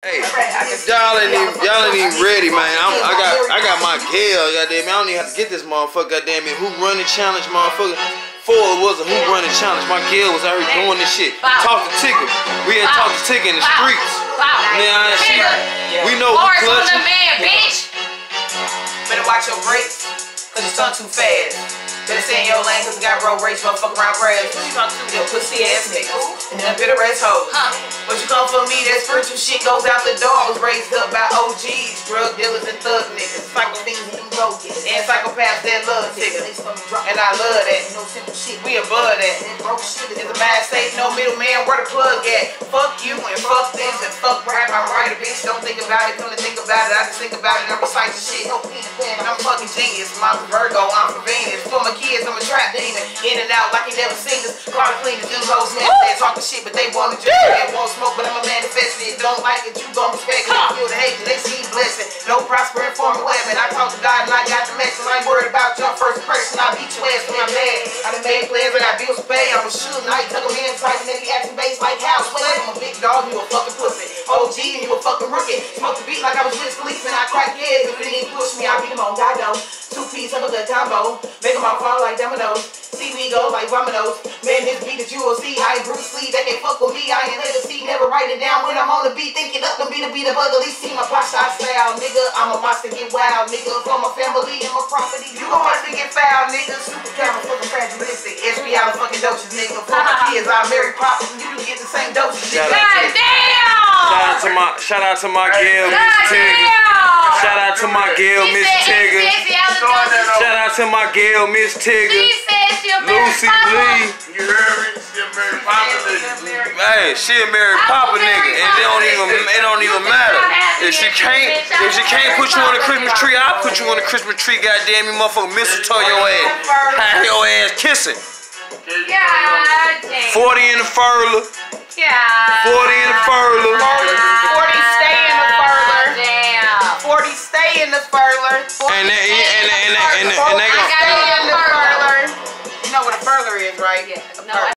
Hey, y'all ain't even y'all ain't even ready, man. I'm, I got I got my Gail, goddamn. I don't even have to get this motherfucker, goddamn it. Who run the challenge, motherfucker? Four was a who run the challenge. My Gail was already doing this shit. Talk to Tigga. We had talked to Tigga in the streets. Now she, we know who clutching. man, bitch. Better watch your brakes, cause you turn too fast. Better stay in your lane, cause you got road rage, motherfucker around crash. Who you talking to? Your pussy ass niggas. And them bitter ass hoes. Huh. But you come for me, that spiritual shit goes out the door. I was raised up by OGs, drug dealers and thug niggas. And I love that. No simple shit. We above that. That broke shit is It's a mad state, no middleman, where the plug at? Fuck you and fuck this and fuck rap. I'm right, a bitch. Don't think about it, come to think about it. I just think about it, I recite the shit. I'm fucking genius. I'm Virgo, I'm from Venus. For my kids, I'm a trap demon. In and out like you never seen us. Car clean the dudes, hoes, man. They talking shit, but they wanna just they won't smoke, but I'ma manifest it. Don't like it, you gon' respect it. Feel the hate, they see blessing. No prospering for me, a weapon. I I made plans, I got bills to pay. I'm a shoot night, tuck them in tight, and they be acting bass like house play. I'm a big dog, you a fucking pussy. OG and you a fucking rookie. Smoke the beat like I was Wiz police, and I crack heads. If it didn't push me, I beat them on Dido. Two piece of a good combo. Make them all fall like dominoes. See me go like dominoes. Man, this beat that you will see. I ain't Bruce Lee, they can fuck with me. I ain't see, never write it down. When I'm on the beat, think it up and beat a beat of ugly. See my pop shot style, nigga. I'm a monster, get wild, nigga. For my family and my property. You a monster, get foul, nigga. Super camera. SB out of fucking doses, nigga. For my kids, I'm Mary Poppins. You do get the same doses, Shout nigga. out God Shout out to my shout out to my Gail, Miss Tigga. Shout out to my Gail, Miss Tigga. it's sexy, I was just- Shout out to my Gail, Miss Tigga. said she a Lucy Lee. You heard me? She a Mary Poppins nigga. Hey, she a married papa nigga, and it don't even it don't even matter. If she can't if she can't put you on the Christmas tree, I'll put you on the Christmas tree. Goddamn, you motherfucker, mistletoe your ass, have your ass kissing. God damn. Forty in the furler, God. forty in the furler. 40 stay in the furler. Damn. 40 stay in the furler. 40 And they- stay and in they- the and they- and they- furler. and they I gon- got Stay it in the furler. You know what a furler is, right? No, I